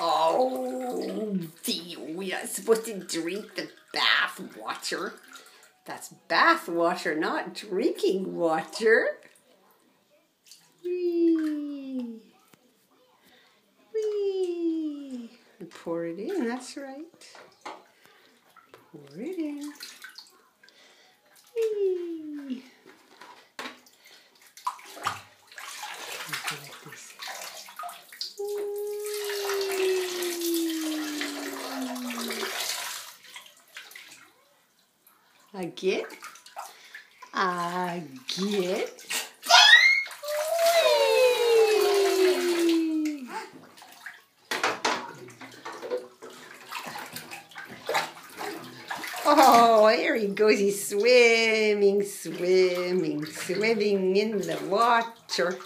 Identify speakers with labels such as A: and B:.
A: Oh, we're not supposed to drink the bath water. That's bath water, not drinking water. Wee. Pour it in, that's right. Pour it in. Wee. Like this. Again. Again. Oh, there he goes. He's swimming, swimming, swimming in the water.